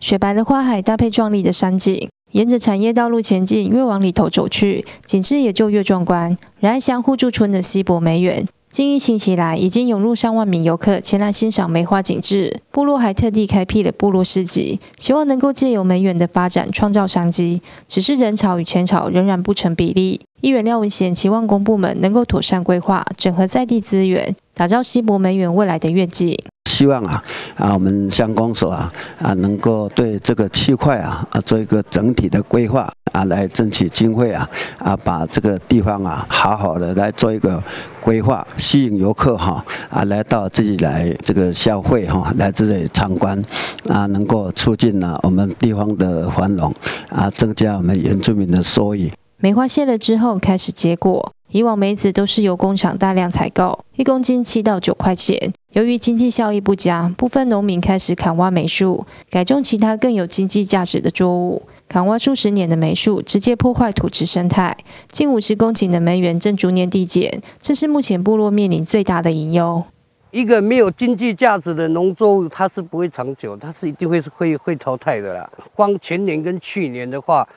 雪白的花海搭配壮丽的山景，沿着产业道路前进，越往里头走去，景致也就越壮观。仁爱乡互助村的西博梅园。近一星期来，已经涌入上万名游客前来欣赏梅花景致。部落还特地开辟了部落市集，希望能够借由梅园的发展创造商机。只是人潮与钱潮仍然不成比例。议员廖文贤期望公部门能够妥善规划，整合在地资源，打造西博梅园未来的愿景。希望啊啊，我们乡公所啊啊，能够对这个区块啊啊做一个整体的规划啊，来争取经费啊啊，把这个地方啊好好的来做一个规划，吸引游客哈啊来到这里来这个消费哈，来这里参观啊，能够促进呢我们地方的繁荣啊，增加我们原住民的收益。梅花谢了之后开始结果，以往梅子都是由工厂大量采购，一公斤七到九块钱。由于经济效益不佳，部分农民开始砍挖梅树，改种其他更有经济价值的作物。砍挖数十年的梅树，直接破坏土质生态。近五十公顷的梅园正逐年递减，这是目前部落面临最大的隐忧。一个没有经济价值的农作物，它是不会长久，它是一定会会会淘汰的啦。光前年跟去年的话，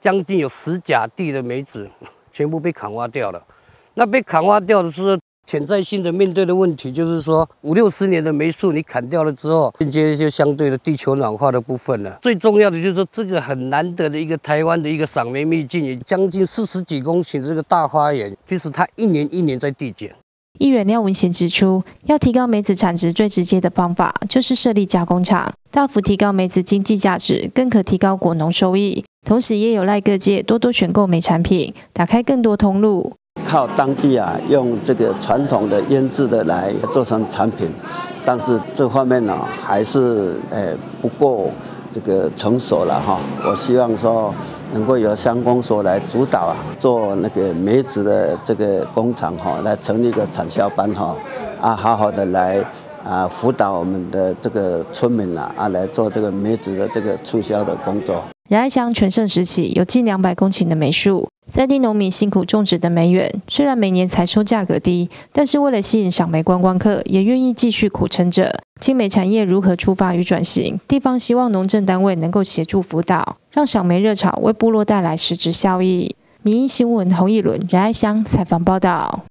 将近有十甲地的梅子全部被砍挖掉了。那被砍挖掉的是。潜在性的面对的问题就是说，五六十年的梅树你砍掉了之后，间接就相对的地球暖化的部分了。最重要的就是说，这个很难得的一个台湾的一个赏梅秘境，也将近四十几公顷这个大花园，其实它一年一年在递减。议员廖文贤指出，要提高梅子产值，最直接的方法就是设立加工厂，大幅提高梅子经济价值，更可提高果农收益。同时，也有赖各界多多选购梅产品，打开更多通路。靠当地啊，用这个传统的腌制的来做成产品，但是这方面呢，还是呃不够这个成熟了哈。我希望说能够由乡公所来主导啊，做那个梅子的这个工厂哈，来成立一个产销班哈，啊，好好的来啊辅导我们的这个村民啊啊，来做这个梅子的这个促销的工作。仁爱乡全盛时期有近两百公顷的梅树，在地农民辛苦种植的梅园，虽然每年采收价格低，但是为了吸引赏梅观光客，也愿意继续苦撑着。青梅产业如何出发与转型？地方希望农政单位能够协助辅导，让赏梅热潮为部落带来实质效益。民意新闻侯义伦仁爱乡采访报道。